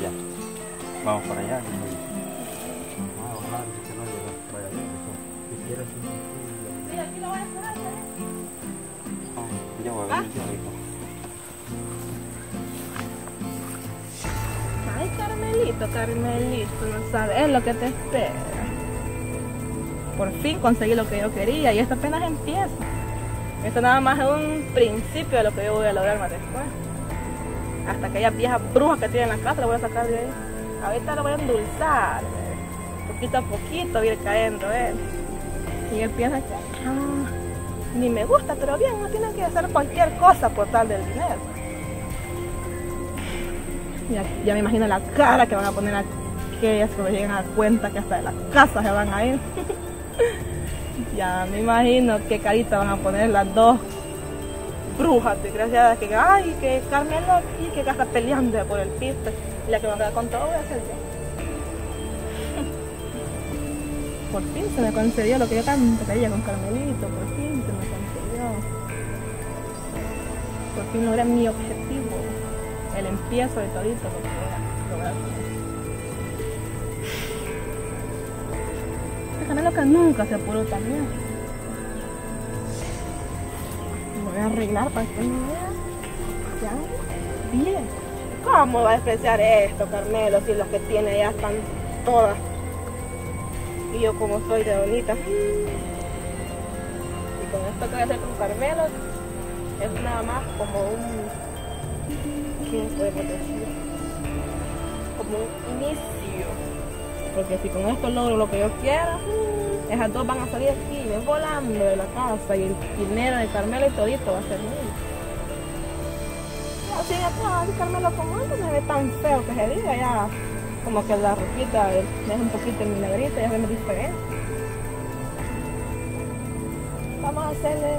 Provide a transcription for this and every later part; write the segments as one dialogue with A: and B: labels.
A: Ya, vamos para allá. "Ah, ya voy a venir yo, dijo.
B: Ay, Carmelito, Carmelito, no sabes lo que te espera. Por fin conseguí lo que yo quería y esto apenas empieza. Esto nada más es un principio de lo que yo voy a lograr más después. Hasta aquellas viejas brujas que tienen en la casa, lo voy a sacar de ahí. Ahorita lo voy a endulzar. Poquito a poquito ir cayendo él. Y él piensa que "Ah, ni me gusta, pero bien, no tienen que hacer cualquier cosa por tal del dinero. Ya, ya me imagino la cara que van a poner aquellas que lleguen a cuenta que hasta de la casa se van a ir. ya me imagino qué carita van a poner las dos brujas desgraciadas que, ay, que Carmelo aquí, que está peleando por el piso. Y la que me queda con todo voy a ser yo. Por fin se me concedió lo que yo tanto quería con Carmelito, por fin se me concedió. Por fin logré mi objetivo, el empiezo de todito lo a lograr con él. Déjame lo que nunca se apuró también. Voy a arreglar para que no vea. Ya, bien. ¿Cómo va a despreciar esto, Carmelo, si las que tiene ya están todas? Y yo como soy de bonita. Y con esto que voy a hacer con Carmelo, es nada más como un... ¿Qué podemos decir? Como un inicio. Porque si con esto logro lo que yo quiero, esas dos van a salir aquí, volando de la casa y el dinero de Carmelo y todito va a ser mío. Ya, sin atrás, Carmelo como antes no ve tan feo que se diga, ya como que la ropita es un poquito en mi negrita, ya vemos diferente. Vamos a hacerle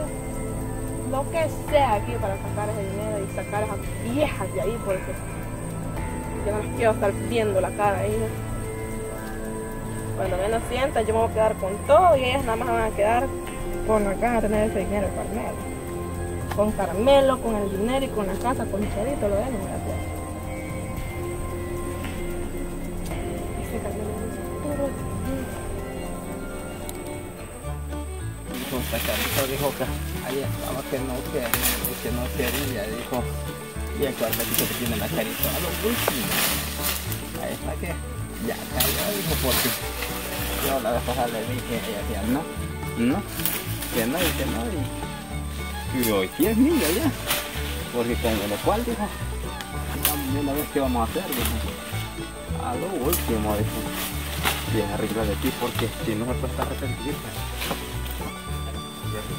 B: lo que sea aquí para sacar ese dinero y sacar a esas viejas de ahí porque yo no las quiero estar viendo la cara ahí. Cuando menos sientan, yo me voy a quedar con todo y ellas nada más van a quedar con la de tener ese dinero Carmelo. Con Carmelo, con el dinero y con la casa, con Chorito, lo gracias. Ese Carmelo es todo
A: Dijo, que ahí estaba que no quería, que no quería, dijo, y el cuartetito que tiene la carita a. Ahí está que ya cayó, dijo, porque yo la vez pasada le dije, ella decía, no, no, que no, y que no, y, y hoy sí es mío ya, porque con lo cual dijo, de una vez que vamos a hacer, dijo, a lo último, dijo, bien arriba de ti, porque si no me cuesta arrepentirse. Y así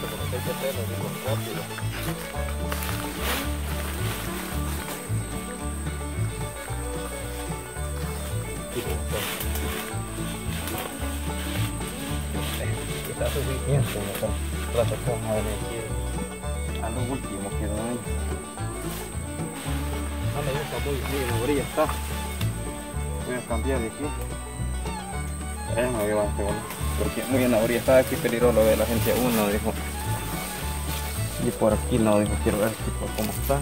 A: Está suficiente, mejor. Rato que vamos a lo último que no hay. No me gusta muy bien, la orilla está. Voy a cambiar de aquí. Eh, me voy a segundo. Porque muy en la orilla está aquí peligroso lo de la gente uno, dijo. Y por aquí no, dijo, quiero ver tipo, cómo está.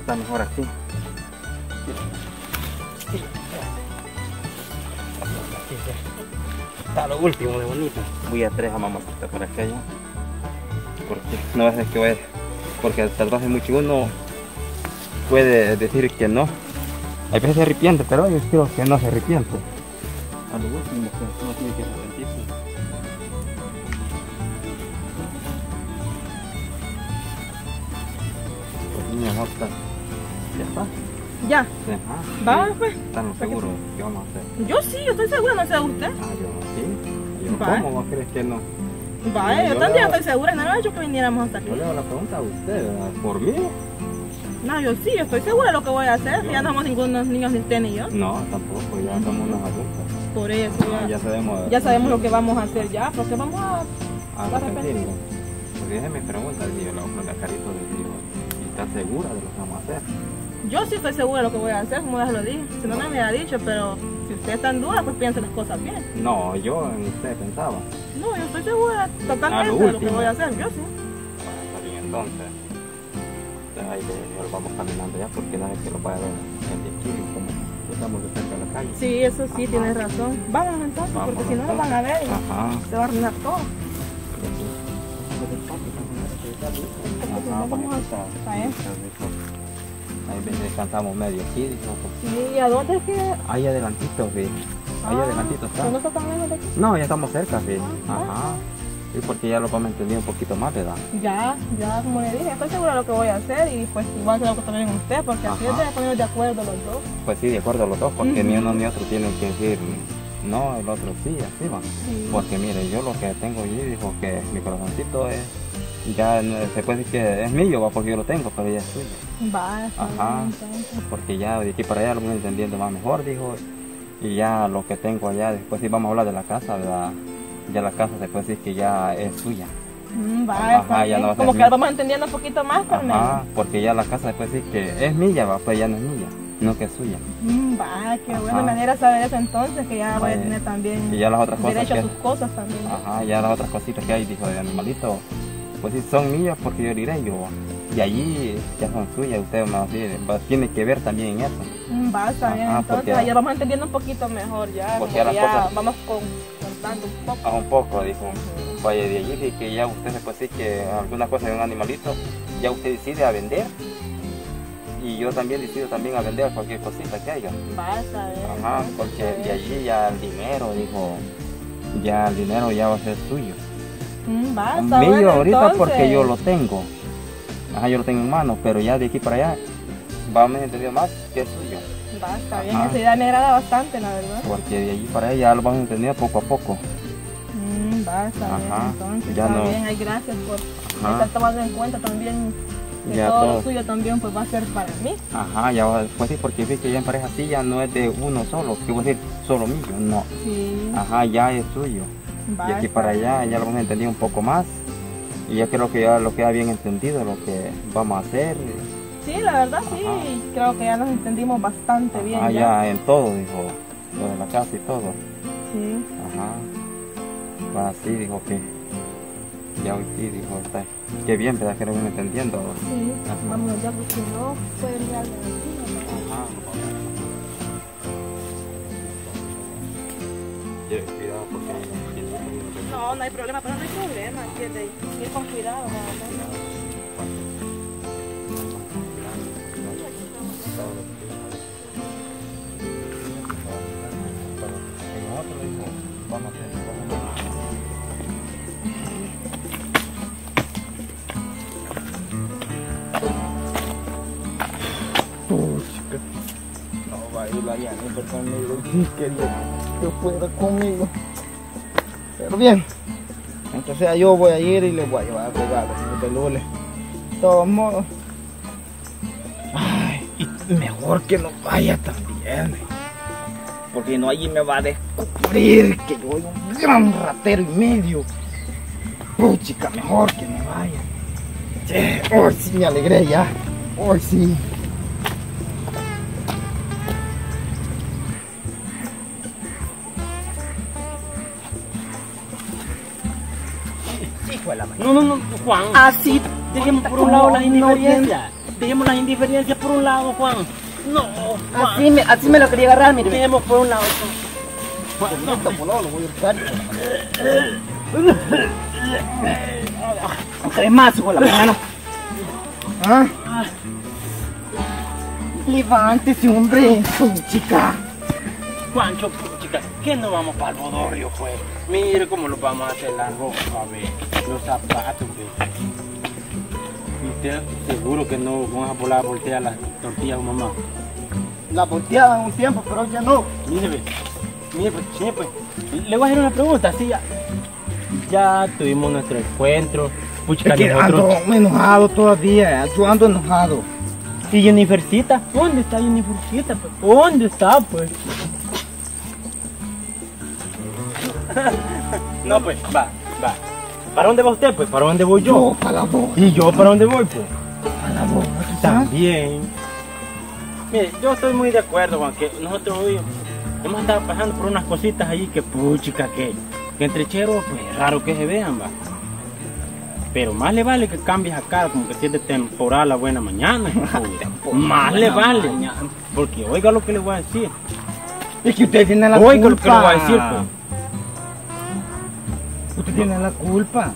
A: Está mejor aquí. Está lo último de bonito. Voy a tres a mamacita por aquello. Porque no es que voy porque el tatuaje muy chico uno puede decir que no. Hay veces se arrepiente, pero yo creo que no se arrepiente. A lo último que no tiene que arrepentirse. Pues mi amor, está. ¿Ya está?
B: Ya,
A: Ajá.
B: vamos pues.
A: ¿Están seguros que vamos a hacer?
B: Yo sí, yo estoy segura, no sé usted.
A: Ah, yo no, sí. Yo,
B: Va.
A: ¿Cómo vos crees que no?
B: Vaya,
A: Yo
B: también estoy segura, no me ha dicho que viniéramos hasta aquí.
A: Yo le hago la pregunta a usted. ¿Por mí?
B: No, yo sí, yo estoy segura de lo que voy a hacer. Ya no somos ningunos niños ni usted ni yo.
A: No, tampoco, ya somos unos adultos.
B: Por eso,
A: Ah,
B: ya,
A: ya sabemos.
B: ya sabemos lo que vamos a hacer ya, porque vamos a...
A: a
B: de repente.
A: arrepentirnos. Pues déjeme preguntar, digo, la otra carito de Dios. ¿Y está segura de lo que vamos a hacer?
B: Yo sí estoy segura de lo que voy a hacer, como ya se lo dije. Si no, no me hubiera dicho, pero si usted está en duda, pues piense las cosas bien.
A: No, yo en usted pensaba.
B: No, yo estoy segura
A: A
B: totalmente
A: lo
B: de lo que
A: último.
B: voy a hacer, yo sí.
A: Bueno, está bien, entonces. Ya lo vamos caminando ya porque nadie que lo vaya a ver en el kilo, como estamos de cerca de la calle.
B: Sí, eso sí,
A: Ajá.
B: tienes razón. Vámonos entonces,
A: Vamos,
B: porque si no nos van a ver y se va a arruinar todo. Vamos.
A: Ahí descansamos medio aquí,
B: Sí, ¿y a dónde es que...?
A: Ahí adelantito, sí. Ahí
B: Ah,
A: adelantito está.
B: ¿que ¿No está tan lejos de aquí?
A: No, ya estamos cerca, sí.
B: Ah,
A: Ajá. Sí, porque ya lo vamos a entender un poquito más, ¿verdad?
B: Ya, ya, como le dije, estoy segura de lo que voy a hacer y pues igual se lo que también usted, porque así es de ponernos de acuerdo los dos.
A: Pues sí, de acuerdo a los dos, porque ni uno ni otro tienen que decir no, el otro sí, así va.
B: Sí.
A: Porque mire, yo lo que tengo allí dijo que mi corazoncito es, ya se puede decir que es mío, va, porque yo lo tengo, pero ya es suyo.
B: Va,
A: Ajá. Porque ya de aquí para allá lo voy entendiendo más mejor, dijo. Y ya lo que tengo allá, después sí vamos a hablar de la casa, ¿verdad? Ya la casa se puede decir que ya es suya.
B: Mm, va,
A: Ajá, ya no
B: Como que ahora vamos entendiendo un poquito más, Carmen.
A: Ajá, porque ya la casa se puede decir que es mía, va, pero ya no es mía, no que es suya.
B: Mm, va, qué
A: Ajá.
B: buena manera saber eso entonces, que ya voy a tener también
A: Y ya las otras cosas
B: derecho
A: que...
B: a sus cosas también.
A: Ajá, ya las otras cositas que hay, dijo de animalito, pues sí son mías porque yo diré yo. Y allí ya son suyas, usted me va a decir, va- tiene que ver también en eso.
B: Mm, va, está bien,
A: Ajá,
B: entonces ya vamos entendiendo un poquito mejor ya,
A: Porque ya las
B: ya
A: cosas-
B: vamos con, contando un poco.
A: A un poco, dijo. Vaya, de allí de que ya usted se puede decir que alguna cosa de un animalito, ya usted decide a vender. Y yo también decido también a vender cualquier cosita que haya.
B: Va, está bien.
A: Ajá, porque de allí ya el dinero, dijo, ya el dinero ya va a ser suyo.
B: Mm, va, está
A: Mío
B: bueno,
A: ahorita
B: entonces.
A: porque yo lo tengo. Ajá, yo lo tengo en mano, pero ya de aquí para allá vamos a entender más que es suyo.
B: Va, está bien, esa idea me agrada bastante, la verdad.
A: Porque de allí para allá ya lo vamos a entender poco a poco.
B: Mm, bien,
A: Ajá,
B: entonces
A: ya
B: está
A: no-
B: bien, hay gracias por
A: Ajá.
B: estar tomando en cuenta también que
A: Ya
B: todo,
A: todo.
B: lo suyo también pues va a ser para mí.
A: Ajá, ya va, pues sí, porque vi que ya en pareja así ya no es de uno solo, que voy a decir solo mío, no.
B: Sí,
A: Ajá, ya es suyo.
B: va,
A: Y aquí para allá ya lo vamos a entender un poco más. Y ya creo que ya lo queda bien entendido lo que vamos a hacer.
B: Sí, la verdad sí,
A: Ajá.
B: creo que ya nos entendimos bastante bien.
A: Ajá,
B: ya.
A: ya en todo, dijo, lo de la casa y todo.
B: Sí,
A: Ajá. Va así, dijo que ya hoy sí, dijo, está, qué bien, ¿verdad? Que lo vamos entendiendo.
B: sí,
A: Ajá.
B: vamos ya porque no puede enviar la vecina,
A: Ajá. Cuidado porque
B: ¿no? No, no hay problema, pero no hay problema, aquí es de ir con cuidado, nada más.
A: Vamos a
C: no va a ir la Jennifer conmigo. Que fuera conmigo. Pero bien, sea yo voy a ir y le voy a llevar regalos de. De todos modos. Ay, mejor que no vaya también. Porque no allí me va a descubrir que yo soy un gran ratero y medio. Puchica, mejor que no vaya. Che, hoy sí me alegré ya. Hoy sí.
D: No, no, no, Juan.
C: Así.
D: Dejemos por un lado las indiferencias. Dejemos las indiferencias por un lado, Juan. No, Juan.
C: Así me, así me lo quería agarrar, mire.
D: Dejemos por un lado.
C: No, no, no, lo voy a usar. Tres más, de la mano. ¿Ah? Levántese, hombre. Chica.
D: Juancho, chica, ¿qué no vamos para el bodorrio, pues? Mire cómo lo vamos a hacer la ropa, ve. Los zapatos, ve. ¿Y usted seguro que no van a volar a voltear las tortillas, mamá?
C: La volteaba en un tiempo, pero ya no.
D: Mire. Mire, pues, mire, pues. Le voy a hacer una pregunta, así. ya. ya tuvimos nuestro encuentro. Puchica,
C: Es que
D: nosotros...
C: ando enojado todavía, yo ando enojado.
D: ¿Y Jennifercita? ¿Dónde está Jennifercita? pues? ¿Dónde está, pues? no, pues, va, va. ¿Para dónde va usted, pues? ¿Para dónde voy yo?
C: Yo, para la voz,
D: ¿Y yo para dónde voy, pues?
C: para la voz. ¿sabes?
D: También. Mire, yo estoy muy de acuerdo con que nosotros hoy hemos estado pasando por unas cositas ahí que puchica que, que entre cheros, pues es raro que se vean, va. Pero más le vale que cambies acá, como que si es de temporada buena mañana. más le vale. Porque oiga lo que le voy a decir.
C: Es que usted tiene la
D: Oiga
C: culpa.
D: lo que le voy a decir, pues.
C: Usted tiene la culpa.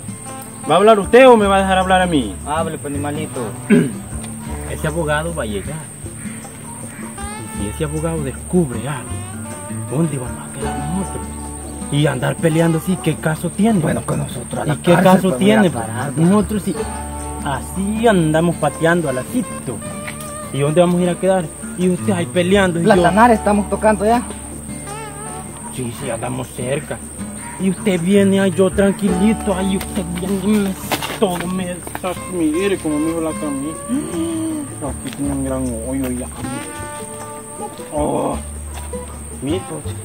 D: ¿Va a hablar usted o me va a dejar hablar a mí?
C: Hable, pues, animalito.
D: Ese abogado va a llegar. Y si ese abogado descubre algo, ¿dónde vamos a quedar nosotros? Y andar peleando así, ¿qué caso tiene?
C: Bueno, con nosotros a
D: ¿y
C: la
D: qué
C: cárcel,
D: caso
C: pues,
D: tiene?
C: a.
D: Nosotros sí. Así andamos pateando al asito. ¿Y dónde vamos a ir a quedar? Y usted ahí peleando. Y yo,
C: Platanar estamos tocando ya.
D: sí, sí, andamos cerca. Y usted viene ahí, yo tranquilito, ahí usted viene y me todo me mire como me la camisa. Aquí tiene un gran hoyo ya. Oh, mire,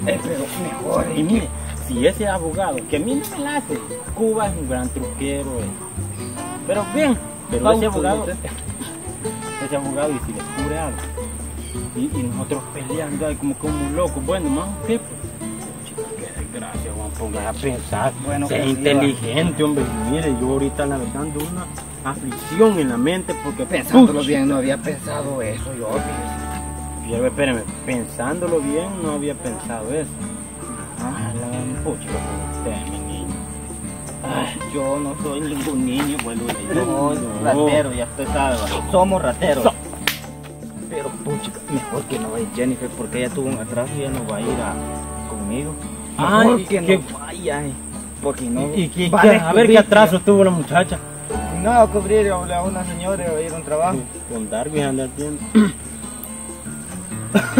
C: Eh, pero mejor.
D: y mire, si ese abogado, que a mí no me la hace, Cuba es un gran truquero, eh. pero bien, pero ese abogado, ese abogado, y si descubre algo, y, y nosotros peleando ahí como como locos, bueno, más usted, pues, desgracia, Juan, ponga a pensar,
C: Bueno,
D: sea inteligente, hombre, mire, yo ahorita la verdad ando una aflicción en la mente, porque
C: Pensándolo bien, no había pensado eso yo.
D: ya, espérame, pensándolo bien, no había pensado eso. Ah, la pucha usted, mi niño. Ay, yo no soy ningún niño, boludo. Yo
C: ratero,
D: ya usted sabe.
C: Somos rateros.
D: So-
C: Pero puchica, mejor que no vaya Jennifer porque ella tuvo un atraso y ya no va a ir a, conmigo.
D: Ay,
C: Mejor que
D: qué-
C: no vaya. eh, Porque no.
D: ¿Y, y qué-
C: va
D: qué- a ver qué
C: que-
D: atraso tuvo la muchacha?
C: No, a cubrir a una señora y a ir a un trabajo.
D: Con Darby andar bien.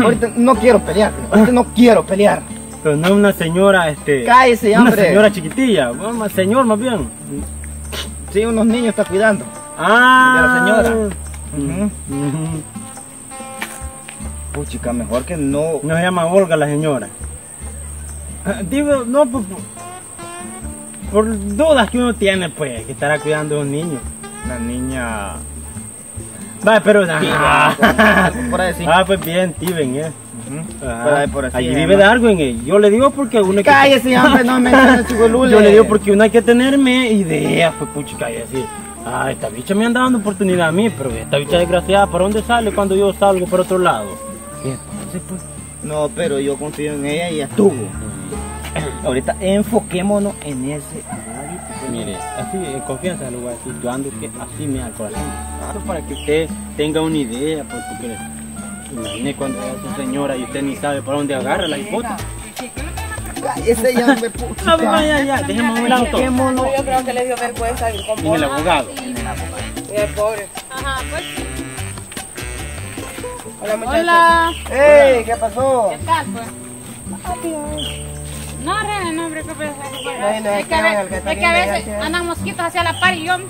C: Ahorita no quiero pelear. Ahorita no quiero pelear.
D: Pero no es una señora, este.
C: Cállese,
D: Una
C: hombre.
D: señora chiquitilla, bueno, más señor más bien.
C: Sí, unos niños está cuidando.
D: Ah,
C: De la señora.
D: Ujú. Ujú.
C: Puchica, mejor que no.
D: No se llama Olga la señora. Ah, Digo, no, por, por- dudas que uno tiene, pues, que estará cuidando a un niño.
C: La niña.
D: Va, pero.
C: Ah, por ahí sí.
D: Ah, pues bien, Steven, eh.
C: Por ahí, por así.
D: Allí
C: eh,
D: vive
C: ¿no?
D: Darwin, eh. Yo le digo porque uno hay que.
C: Cállese, hombre, no me mencione su golule.
D: Yo le digo porque uno hay que tenerme ideas, pues y decir, ah, esta bicha me anda dando oportunidad a mí, pero esta bicha desgraciada, ¿para dónde sale cuando yo salgo por otro lado? Entonces, pues,
C: No, pero yo confío en ella y ya estuvo. Ahorita enfoquémonos en ese.
D: mire, así, en confianza le voy a decir, yo ando que así me da el corazón. Claro, para que usted tenga una idea, pues, porque imagine cuando a su señora y usted ni sabe para dónde agarra la hipota.
C: Cállese, ya me
D: Ah, vaya, ya, dejemos a un lado todo.
B: Yo creo que le dio vergüenza ir con
D: En el abogado.
B: Y el pobre.
E: Ajá, pues.
B: Hola, muchachos.
E: Hola.
C: ¡Ey! ¿Qué pasó?
E: ¿Qué tal, pues? No, René, no, hombre, qué pasa.
B: No, no,
E: es,
B: es
E: que a
B: que que
E: es que a veces andan mosquitos hacia la par y yo. Solo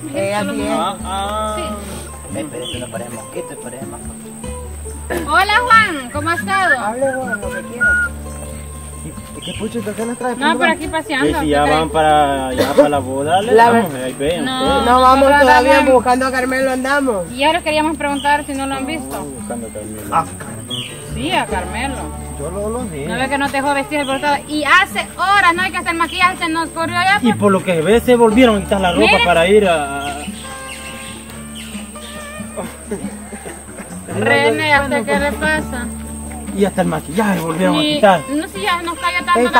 B: así
E: me-
B: es.
D: Ah, ah.
E: Sí.
C: Ven, pero esto no parece mosquito, parece más.
E: Hola, Juan, ¿cómo has estado?
B: Hable, bueno, lo que quiera.
C: ¿Qué puchito qué les trae?
E: No, por aquí
D: Y
E: paseando.
D: si ya
E: ¿qué
D: van para, ya para la boda, le
B: La
D: damos, ahí ven.
E: No.
B: No vamos todavía buscando a Carmelo, andamos.
E: Y ahora queríamos preguntar si no lo han visto.
D: Buscando también.
C: Ah,
E: Sí, a Carmelo.
C: yo lo, lo vi.
E: No ve que no te dejó vestir por todo. Y hace horas no hay que hacer maquillaje, se nos corrió ya.
D: Y
E: pues.
D: por lo que ve, se volvieron a quitar la ropa
E: Mire.
D: para ir a...
E: René, ¿hasta qué le pasa?
D: Y hasta el maquillaje volvieron a quitar.
E: no sé, ya nos cayó tanto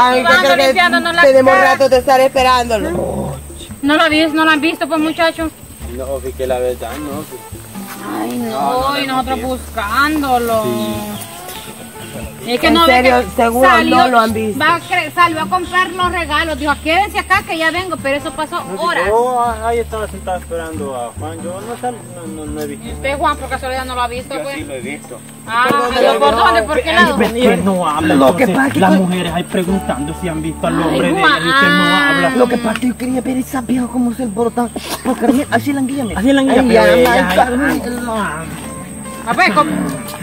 B: que
E: limpiándonos la
B: tenemos
E: cara.
B: rato de estar esperándolo.
E: ¿No lo, vis, ¿No lo han visto, pues, muchachos?
D: No, vi que la verdad no.
E: Ay, no, y nosotros buscándolo. Es que
B: En
E: no
B: serio,
E: que
B: seguro no lo han visto.
E: Va a cre- salió a comprar los regalos. Dijo, quédense acá que ya vengo, pero eso pasó
D: No
E: horas.
D: Yo ah, ahí estaba sentado esperando a Juan. Yo no, sal, no, no, no he visto.
E: Usted, Juan, por casualidad no lo ha visto,
D: Yo
E: pues.
D: sí lo he visto.
E: Ah, ¿pero ¿por dónde? ¿Por qué lado?
D: Usted no habla.
C: Lo que
D: entonces,
C: pasa es que
D: las mujeres ahí preguntando si han visto al
E: Ay,
D: hombre de y usted no habla.
C: Lo que pasa es que yo quería ver esa vieja como se alborotan. Porque así la guía,
D: Así la anguilla,
C: Ay,
D: pero
C: ya,
D: ella,
C: ay,
D: ay,
C: Carmen, no.
E: A ver, ¿cómo?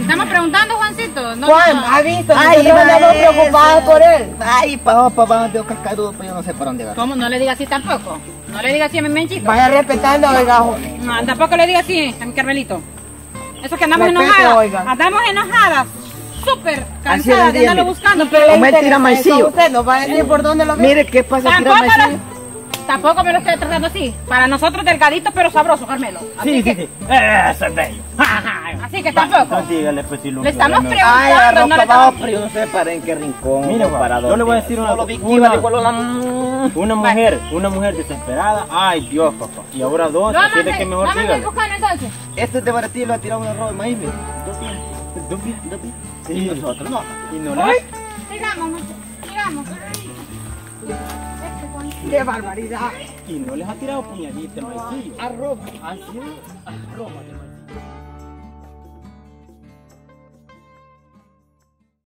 E: estamos preguntando, Juancito. No,
B: Juan,
E: no.
B: ¿ha visto?
C: Ay,
B: andamos
C: va
B: preocupados por él.
C: Ay, papá, papá, veo cascarudo, pues yo no sé para dónde va.
E: ¿Cómo? No le diga así tampoco. No le diga así a mi menchito.
B: Vaya respetando, oiga. Juan.
E: No, tampoco le diga así a mi Carmelito. Eso que andamos
B: Respete,
E: enojadas.
B: oiga.
E: Andamos enojadas. Súper cansadas de andarlo buscando.
B: ¿Qué
E: Pero
B: interesa
C: tira maicillo.
B: Usted nos va a decir por dónde lo ve.
C: Mire qué pasa, tira
E: tampoco,
C: maicillo.
E: lo- tampoco me lo estoy tratando así. Para nosotros delgadito pero sabroso, Carmelo. Así
D: Sí,
E: que,
D: sí, sí. Eso es bello.
E: Así que tampoco.
D: Entonces dígale, pues si lo
E: Le estamos
D: no-
E: preguntando.
C: Ay,
E: no le estamos-
C: pero yo no sé para en qué rincón.
D: Mire, Juan,
C: para
D: yo le voy a decir una- una-
C: la-
D: Una mujer, una mujer desesperada. Ay, Dios, papá. Y ahora dos,
E: Lo
D: así
E: vamos
D: de que mejor
E: vamos a ir
D: dígale.
E: buscando entonces.
C: Este es de baratillo, le ha tirado un arroz de maíz.
D: Dos pies, dos pies, dos pies.
C: Y
D: Sí,
C: nosotros no.
D: Y no le...
E: Sigamos, muchachos, sigamos.
B: ¡Qué barbaridad!
D: Y no les ha tirado puñalita, maicillo.
C: Arroz.
D: Ha sido arroba.